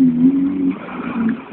Mm-hmm.